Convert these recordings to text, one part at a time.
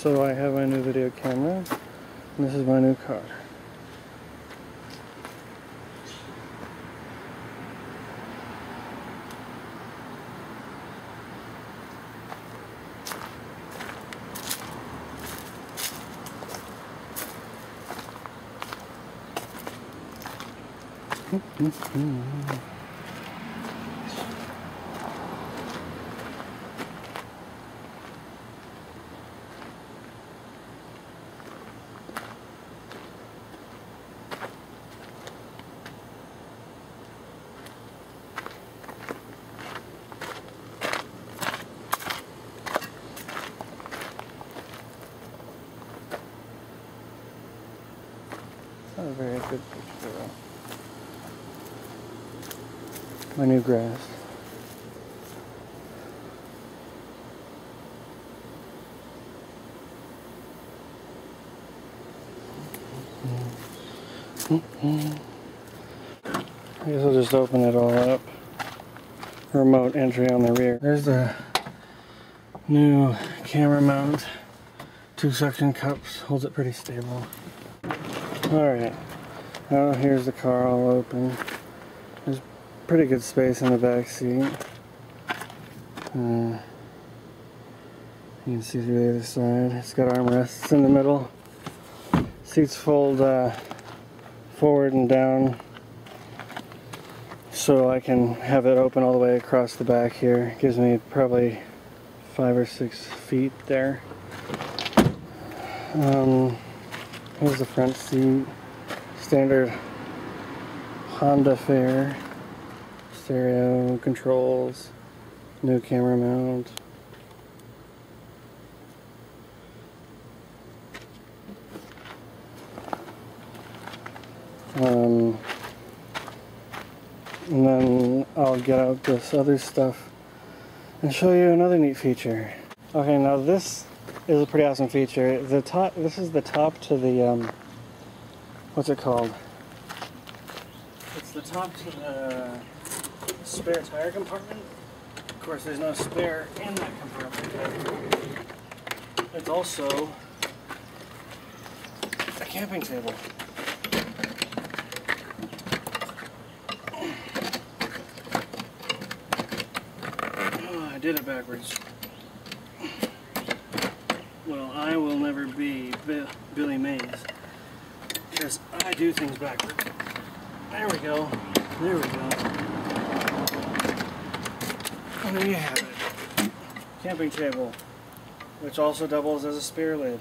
So I have my new video camera, and this is my new car. Mm-hmm. Not a very good picture. My new grass. I guess I'll just open it all up. Remote entry on the rear. There's the new camera mount. Two suction cups. Holds it pretty stable. Alright. Oh, here's the car all open. There's pretty good space in the back seat. Uh, you can see through the other side. It's got armrests in the middle. Seats fold uh, forward and down so I can have it open all the way across the back here. Gives me probably five or six feet there. Um, here's the front seat. Standard Honda fare. Stereo controls. New camera mount. Um, and then I'll get out this other stuff and show you another neat feature. Okay, now this is a pretty awesome feature. The top, this is the top to the, um, what's it called? It's the top to the spare tire compartment. Of course, there's no spare in that compartment. It's also a camping table. Oh, I did it backwards. I will never be Bi- Billy Mays because I do things backwards. There we go. There we go. And there you have it. Camping table, which also doubles as a spear lid.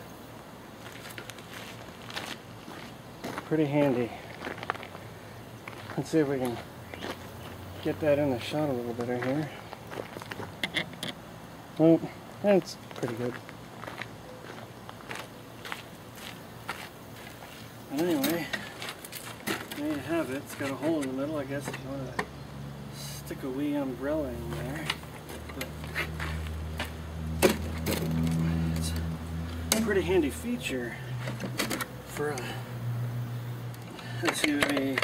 Pretty handy. Let's see if we can get that in the shot a little better here. Well, that's pretty good. Anyway, there you have it. It's got a hole in the middle, I guess, if you want to stick a wee umbrella in there. But it's a pretty handy feature for uh, a SUV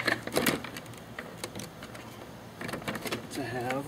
to have.